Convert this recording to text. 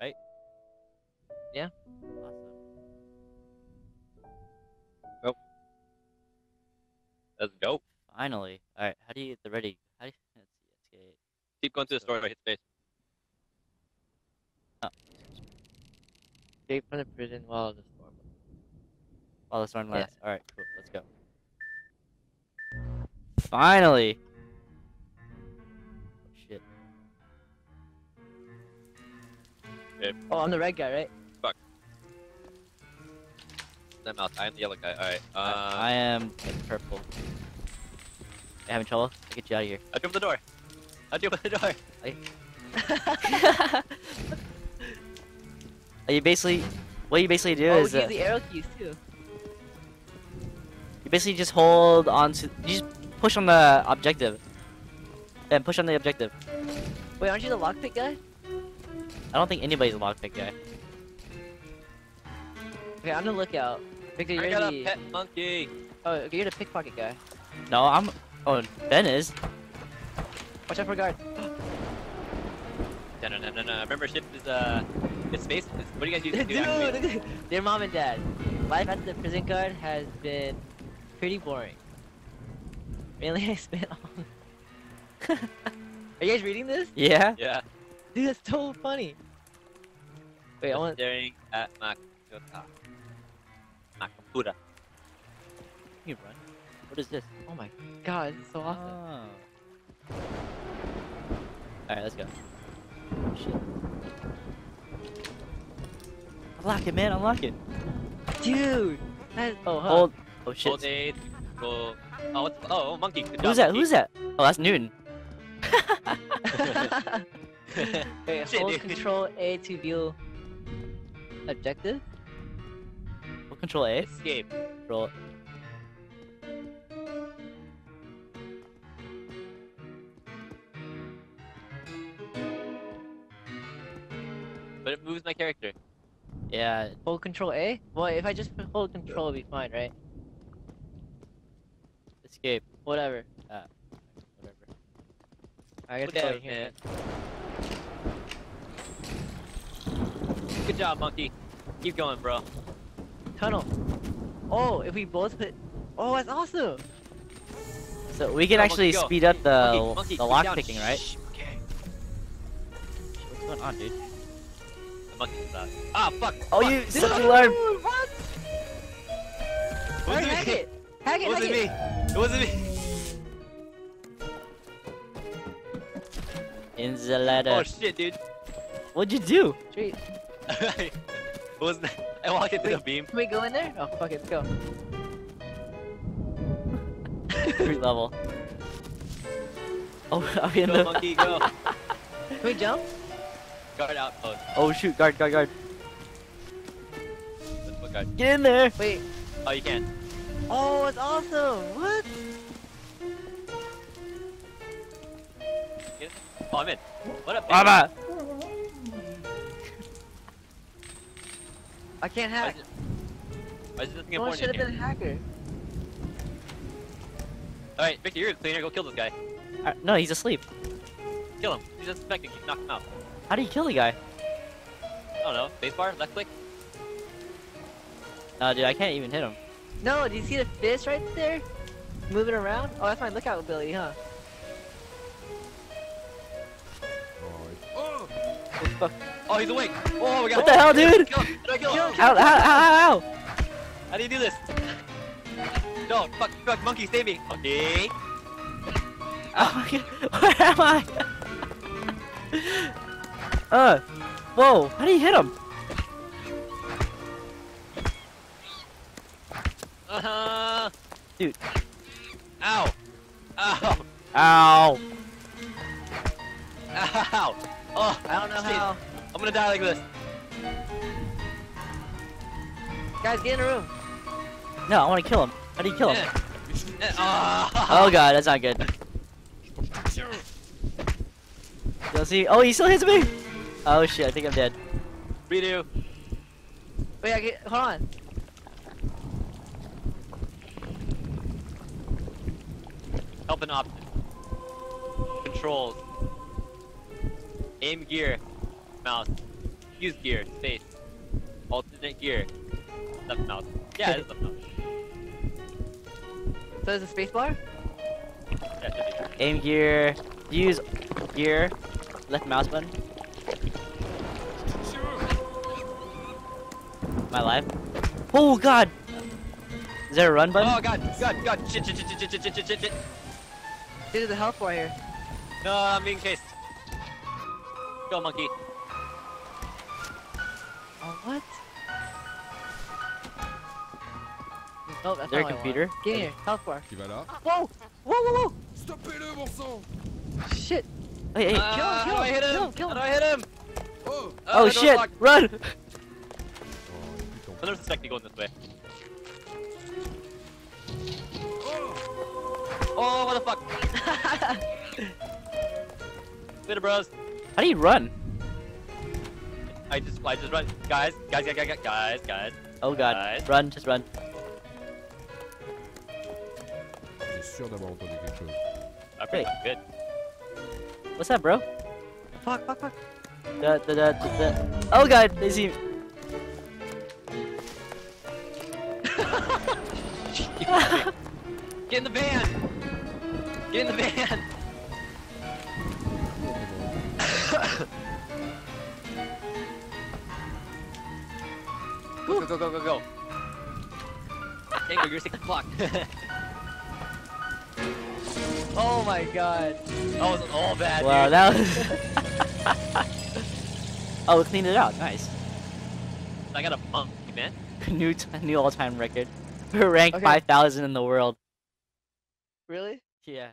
right? Yeah. Awesome. Let's go. Finally. All right. How do you get the ready? How do you, let's see. Escape. Keep going to the store. Hit space. Oh. Escape from the prison while the storm. While the storm Yeah. All right. Cool. Let's go. Finally. Oh, I'm the red guy, right? I'm out. I'm the yellow guy. All right. I- Uh, I am like, purple. You having trouble? I'll get you out of here. I open the door. I open the door. you basically, what you basically do oh, is use uh, the arrow keys too. you basically just hold on to, you just push on the objective. And push on the objective. Wait, aren't you the lockpick guy? I don't think anybody's a lockpick guy. Okay, I'm the lookout. Victor, I you're got the. a pet monkey. Oh, okay, you're the pickpocket guy. No, I'm. Oh, Ben is. Watch out for guard. No, no, no, no, no. Membership is uh, it's space. It's, what do you guys use to Dude, do activate? look at- dear mom and dad, life at the prison guard has been pretty boring. Mainly, I spent on. Are you guys reading this? Yeah. Yeah. Dude, that's so funny. Wait, I Just want. staring at. My computer. You run. What is this? Oh my god, is so awesome. Oh. Alright, let's go. Shit. Unlock it, man. Unlock it. Dude, that. Oh, huh. Hold. Oh shit. Hold A go. Oh, what's, oh, oh, monkey. Good Who's job, that? monkey. Who's that? Oh, that's Newton. Wait, hold. Control A to view objective. Hold control A. Escape. Control. But it moves my character. Yeah. Hold Control A. Well, if I just hold Control, it'll be fine, right? Escape. Whatever. Whatever. I got to at go it, here. Good job, monkey. Keep going, bro. Tunnel. Oh, if we both put. Oh, that's awesome. So we can Go, actually monkey, speed up the monkey, monkey, the lock picking, right? Shh, okay. What's going on, dude? The monkey's out. Ah, fuck. Oh, fuck. you Dude, such a what? It wasn't hack me. it. Hack It it. wasn't me. It wasn't me. In the ladder. Oh shit, dude. What'd you do? Treat. it wasn't. I walked into the beam. Can we go in there? Oh, fuck it. Let's go. Street level. Oh, are we in Go, the? monkey, go. Can we jump? Guard outpost. Oh. oh shoot! Guard, guard, guard! Let's go, guard. Get in there! Wait. Oh, you can. Oh, it's awesome. What? Oh, I'm in. What up, Mama! I can't Why hack. is it- why is it nothing No one important should have been a hacker. Alright, Victor, you're a cleaner. Go kill this guy. Uh, no, he's asleep. Kill him. He's just infected. Knock him out. How do you kill the guy? I don't know. Spacebar? Left click? No, dude, I can't even hit him. No, do you see the fist right there? Moving around? Oh, that's my lookout ability, huh? Oh. Oh, he's awake. Oh, my god. What the hell, dude? Kill him. Did I kill him? Ow! Ow! Ow! Ow! How do you do this? No, fuck, fuck, monkey, save me. Monkey. ow. Oh, where am I? Uh, whoa! How do you hit him? Uh-huh. Dude. Ow. Ow. Ow! Ow. Oh, I don't know shit. how. I'm gonna die like this. Guys, get in the room. No, I want to kill him. How do you kill him? Oh god, that's not good. You'll see. Oh, he still hits me. Oh shit! I think I'm dead. Redo. Wait, I get. Hold on. Help and option. Controls. Aim gear. Mouse. use gear, space. Alternate gear. Left mouse. Yeah, it's left mouse. So there's a space bar? Yeah. Aim gear. Use gear. Left mouse button. My life. Oh god! Is there a run button? Oh god, god, god, shit, shit, shit, shit, shit, shit, shit, shit, shit. Dude, there's a health bar here. No, I'm being chased. Go, monkey. Oh, what? Oh, that's Their not what I want. computer? Get in here, health bar. Qui va là Whoa! Whoa, whoa, Stoppez-le, bon sang! Shit! Hey, hey. Uh, kill him, kill I him, hit him? kill him, How do I hit him? Oh Uh, oh shit! Run! Oh, putain. Another suspect going this way. Oh Oh, what the fuck? Later, bros. How do you run? I just, I just run. Guys, guys, guys, guys, guys, guys. Oh god. Guys. Run, just run. J'ai sûr d'avoir entendu quelque chose. I'm pretty Hey. good. What's up, bro? fuck, fuck, fuck. The, the, the, the, the- Oh god, they see. Get in the van! Get in the van! Go, go, go, go, go, go. Tango, you're sick fuck. Oh my god. that was all bad, Wow, dude. that was. oh, we cleaned it out. Nice. I got a bump, man. new, t- new all-time record. We're ranked Okay. 5,000 in the world. Really? Yeah.